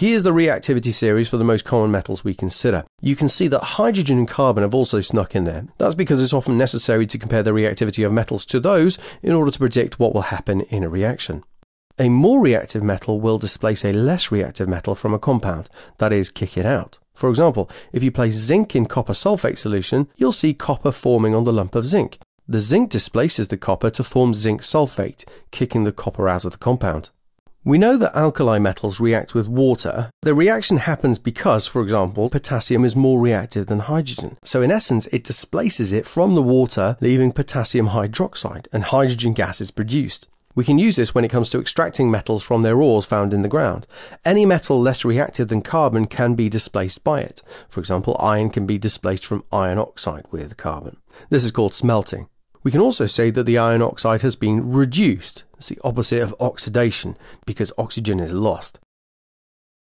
Here's the reactivity series for the most common metals we consider. You can see that hydrogen and carbon have also snuck in there. That's because it's often necessary to compare the reactivity of metals to those in order to predict what will happen in a reaction. A more reactive metal will displace a less reactive metal from a compound, that is, kick it out. For example, if you place zinc in copper sulfate solution, you'll see copper forming on the lump of zinc. The zinc displaces the copper to form zinc sulfate, kicking the copper out of the compound. We know that alkali metals react with water. The reaction happens because, for example, potassium is more reactive than hydrogen. So in essence, it displaces it from the water, leaving potassium hydroxide, and hydrogen gas is produced. We can use this when it comes to extracting metals from their ores found in the ground. Any metal less reactive than carbon can be displaced by it. For example, iron can be displaced from iron oxide with carbon. This is called smelting. We can also say that the iron oxide has been reduced. It's the opposite of oxidation because oxygen is lost.